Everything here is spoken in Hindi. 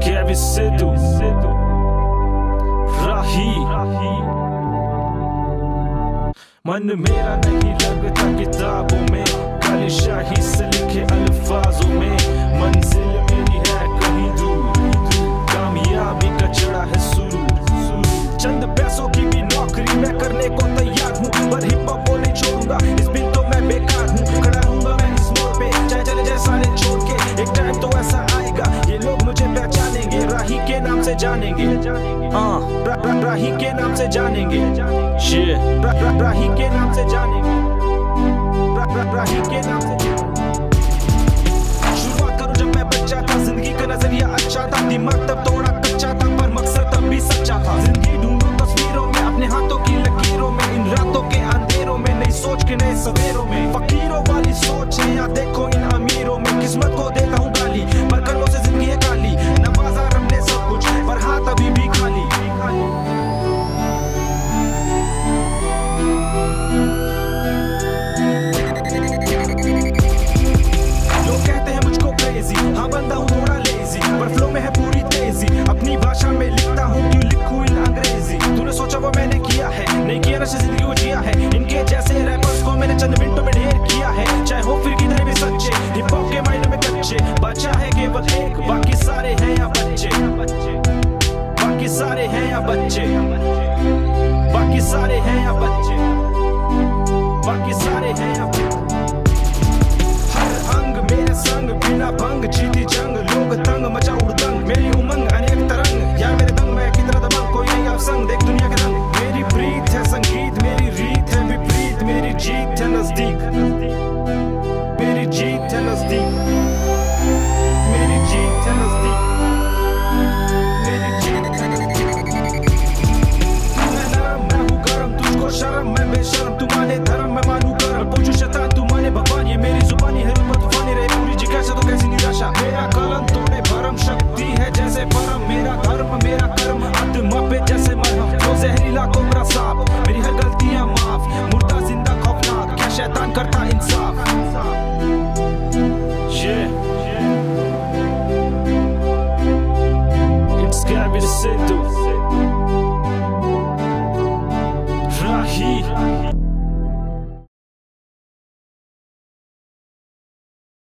Kevin Seto, Rahi, मन मेरा नहीं लगता से जानेंगे। हाँ रा, रा, राही के नाम से जानेंगे। Shit. रा, रा, राही के नाम से जानेंगे। रा, रा, राही के नाम से शुरुआत करूँ जब मैं बच्चा था। ज़िंदगी का नज़रिया अच्छा था दिमाग तब थोड़ा कच्चा था पर मकसद तब भी सच्चा था। ज़िंदगी ढूंढूं तस्वीरों में अपने हाथों की लकीरों में इन रातों के अंधेरों में नई सोच के नए सवेरों नहीं ज़िंदगी को जिया है इनके जैसे रैपर्स को मैंने चंद मिनटों में ढेर किया है। चाहे हो फिर किधर भी सच्चे हिप हॉप के मायने में कच्चे। बचा है केवल एक, बाकी सारे हैं या बच्चे। बाकी सारे हैं या बच्चे। बाकी सारे हैं या बच्चे। G, and us Residue